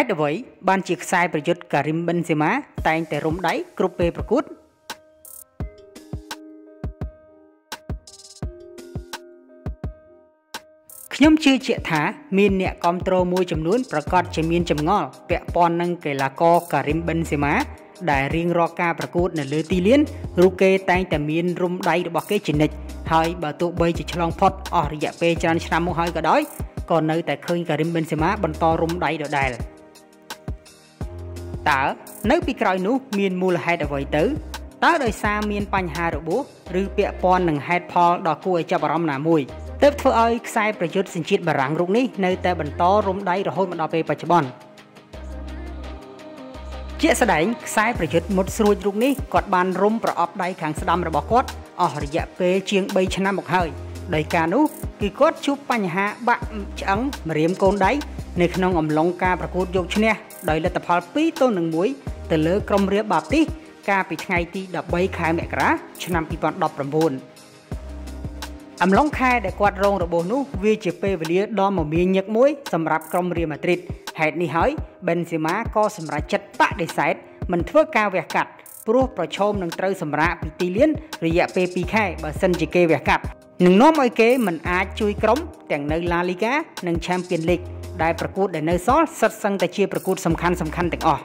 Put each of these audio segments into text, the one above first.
េតុអ្វីបានជាខ្សែប្រយុទ្ធការីមបិនសេម៉ាតែងតែរុំដៃគ្រប់ពេលប្រកួតខ្ញុំជឿជាក់ថាមានអ្នកគ្រប់គ្រងមួយចំនួនប្រកាសជាមានចម្ងល់ពាក់ព័ន្ធនឹងកីឡាករការីមបិនសេម៉ាដែលរៀងរាល់ការប្រកួតនៅលើទីលានរូគេតែងតែមានរុំដៃរបស់គេជានិច្ចហើយបើទោះបីជាឆ្លងផុតអស់រយៈពេលច្រើនឆ្នាំមកហើយក៏ដោយក៏នៅតែឃើញការីមបិនសេម៉ាបន្តរុំដៃដដែល តើនៅពីក្រោយនោះមានមូលហេតុអ្វីទៅតើដោយសារមានបញ្ហារបួសឬពាក់ព័ន្ធនឹងហេតុផលដ៏គួរឲ្យចាប់អារម្មណ៍ណាមួយទើបធ្វើឲ្យខ្សែប្រយុទ្ធសញ្ជាតិបារាំងរូបនេះនៅតែបន្តរុំដៃរហូតមកដល់ពេលបច្ចុប្បន្នជាក់ស្ដែងខ្សែប្រយុទ្ធមុតស្រួចរូបនេះគាត់បានរុំប្រអប់ដៃខាងស្ដាំរបស់គាត់អស់រយៈពេលជាង3ឆ្នាំមកហើយដោយការនោះ គឺគាត់ជួបបញ្ហាបាក់ឆ្អឹងម្រាមកូនដៃនៅក្នុងអំឡុងការប្រកួតយកឈ្នះដោយលទ្ធផល2ទល់នឹង1ទៅលើក្រុមរៀបបាបទីសកាលពីថ្ងៃទី13ខែមករាឆ្នាំ2019អំឡុងខែដែលគាត់រងរបួសនោះវាជាពេលវេលាដ៏មមាញឹកមួយសម្រាប់ក្រុមរៀលម៉ាឌ្រីតហេតុនេះហើយបេនសេម៉ាក៏សម្រេចចិត្តបដិសេធមិនធ្វើការវះកាត់ព្រោះប្រឈមនឹងត្រូវសម្រាកពីទីលានរយៈពេល2ខែបើសិនជាគេវះកាត់ នឹងនាំឲ្យគេមិនអាចជួយក្រុមទាំងនៅឡាលីហ្គានិង Champions League ដែលប្រកួតដែលនៅសល់សិតសឹងតែជាប្រកួតសំខាន់សំខាន់ទាំងអស់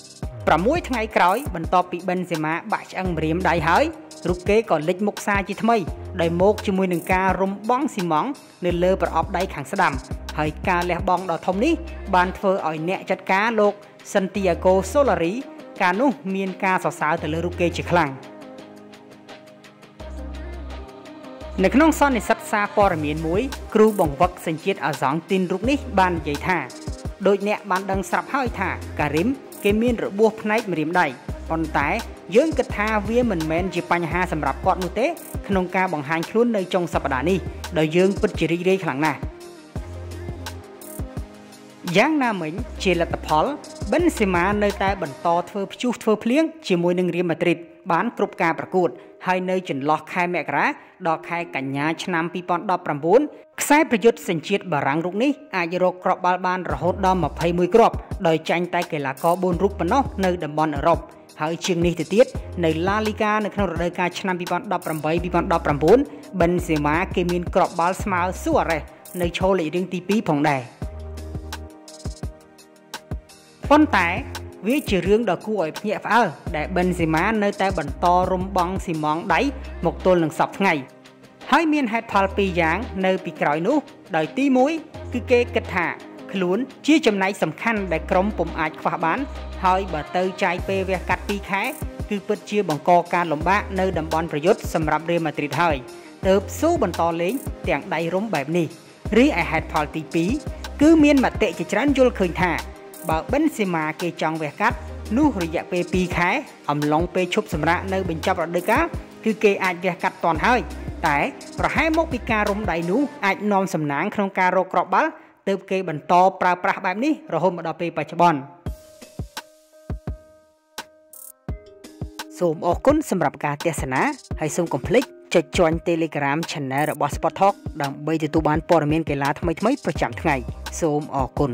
6ថ្ងៃក្រោយបន្ទាប់ពីបិនសេម៉ាបាក់ឆ្អឹងម្រាមដៃហើយរូបគេក៏លេចមុខសារជាថ្មីដោយមកជាមួយនឹងការរំបងស៊ីម៉ង់នៅលើប្រអប់ដៃខាងស្ដាំហើយការលះបង់ដ៏ធំនេះបានធ្វើឲ្យអ្នកចាត់ការលោក Santiago Solari ការនោះមានការសរសើរទៅលើរូបគេជាខ្លាំង នៅក្នុងសន្និសីទសារព័ត៌មានមួយគ្រូបង្វឹកសញ្ជាតិអាសង់ទីនរូបនេះបាននិយាយថាដោយអ្នកបានដឹងស្រាប់ហើយថាការីមគេមានរបួសផ្នែកម្រាមដៃប៉ុន្តែយើងគិតថាវាមិនមែនជាបញ្ហាសម្រាប់គាត់នោះទេក្នុងការបង្ហាញខ្លួននៅចុងសប្តាហ៍នេះដោយយើងពិតជារីករាយខ្លាំងណាស់យ៉ាងណាមិញជាលទ្ធផលបិនសេម៉ានៅតែបន្តធ្វើព្យុះធ្វើភ្លៀងជាមួយនឹងរៀលម៉ាឌ្រីត បានគ្រប់ការប្រកួត ហើយនៅចន្លោះខែមករាដល់ខែកញ្ញាឆ្នាំ2019ខ្សែប្រយុទ្ធសញ្ជាតិបារាំងរូបនេះអាចរកគ្រាប់បាល់បានរហូតដល់21គ្រាប់ដោយចាញ់តែកីឡាករ4រូបប៉ុណ្ណោះនៅតំបន់អឺរ៉ុបហើយជាងនេះទៅទៀតនៅឡាលីកានៅក្នុងរដូវកាលឆ្នាំ2018-2019បិនសេម៉ាគេមានគ្រាប់បាល់ស្មើស៊ូអារ៉េសនៅឈរលេខរៀងទី2ផងដែរប៉ុន្តែ វាជារឿងដ៏គួរឲ្យភ្ញាក់ផ្អើលដែលបិនសេម៉ានៅតែបន្តរំបងស៊ីម៉ងដៃមកទល់នឹងសពថ្ងៃហើយមានហេតុផលពីរយ៉ាងនៅពីក្រោយនោះ ដោយទី1គឺគេគិតថាខ្លួនជាចំណែកសំខាន់ដែលក្រុមពុំអាចខ្វះបាន ហើយបើទៅចាយពេលវះកាត់2ខែគឺពិតជាបង្កការលំបាកនៅតំបន់ប្រយុទ្ធសម្រាប់រៀលម៉ាឌ្រីតហើយទើបស៊ូបន្តលេងទាំងដៃរុំបែបនេះរីឯហេតុផលទី2គឺមានមតិជាច្រើនយល់ឃើញថា បើបិនសេម៉ាគេចង់វះកាត់នោះរយៈពេល2ខែអំឡុងពេលឈប់សម្រាកនៅបញ្ចប់រដូវកាលគឺគេអាចវះកាត់តាន់ហើយតែប្រហែលមកពីការរុំដៃនោះអាចនាំសំណាងក្នុងការរកគ្រាប់បាល់ទើបគេបន្តប្រើប្រាស់បែបនេះរហូតមកដល់ពេលបច្ចុប្បន្នសូមអរគុណសម្រាប់ការទស្សនាហើយសូមកុំភ្លេចចុចជាន់ Telegram Channel របស់ Sport Talk ដើម្បីទទួលបានព័ត៌មានកីឡាថ្មីៗប្រចាំថ្ងៃ សូមអរគុណ